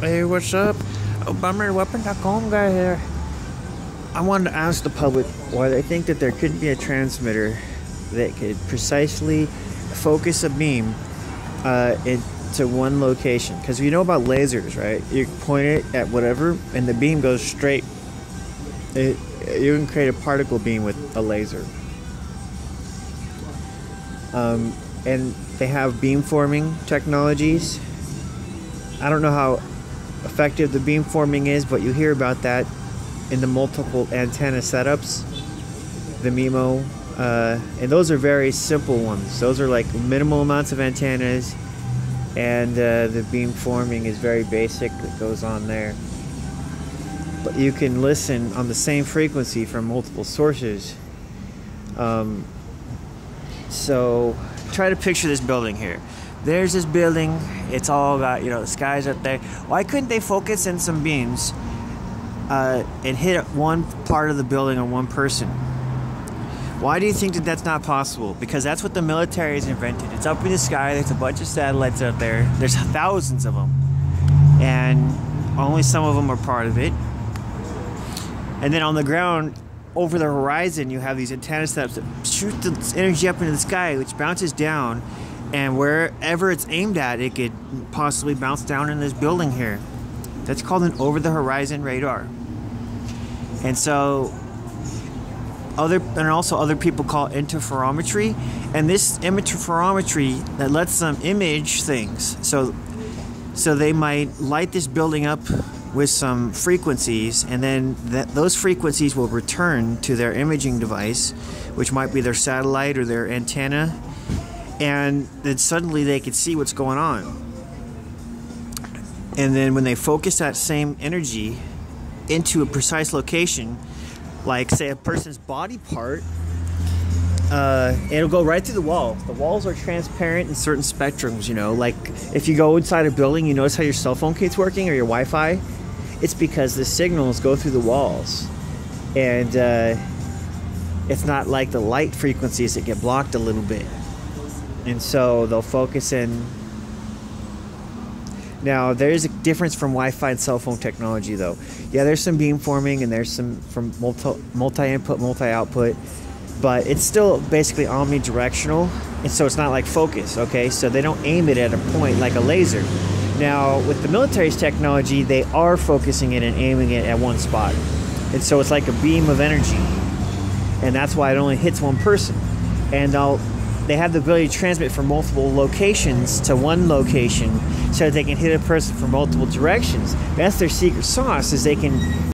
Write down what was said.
Hey, what's up? Oh, BummerWeapon.com guy here. I wanted to ask the public why they think that there could be a transmitter that could precisely focus a beam uh, into one location. Because you know about lasers, right? You point it at whatever, and the beam goes straight. It, you can create a particle beam with a laser. Um, and they have beamforming technologies. I don't know how effective the beamforming is, but you hear about that in the multiple antenna setups, the MIMO, uh, and those are very simple ones. Those are like minimal amounts of antennas, and uh, the beamforming is very basic. It goes on there, but you can listen on the same frequency from multiple sources. Um, so try to picture this building here. There's this building. It's all got, you know, the sky's up there. Why couldn't they focus in some beams uh, and hit one part of the building or one person? Why do you think that that's not possible? Because that's what the military has invented. It's up in the sky. There's a bunch of satellites out there. There's thousands of them. And only some of them are part of it. And then on the ground, over the horizon, you have these antenna steps that shoot the energy up into the sky, which bounces down, and wherever it's aimed at, it could possibly bounce down in this building here. That's called an over-the-horizon radar. And so, other and also other people call interferometry, and this interferometry that lets them image things. So, so they might light this building up with some frequencies, and then that, those frequencies will return to their imaging device, which might be their satellite or their antenna, and then suddenly they can see what's going on. And then when they focus that same energy into a precise location, like say a person's body part, uh, it'll go right through the walls. The walls are transparent in certain spectrums, you know. Like if you go inside a building, you notice how your cell phone keeps working or your Wi Fi it's because the signals go through the walls. And uh, it's not like the light frequencies that get blocked a little bit. And so they'll focus in. Now, there's a difference from Wi Fi and cell phone technology, though. Yeah, there's some beamforming and there's some from multi input, multi output, but it's still basically omnidirectional. And so it's not like focus, okay? So they don't aim it at a point like a laser now, with the military's technology, they are focusing it and aiming it at one spot. And so it's like a beam of energy. And that's why it only hits one person. And I'll, they have the ability to transmit from multiple locations to one location so that they can hit a person from multiple directions. That's their secret sauce is they can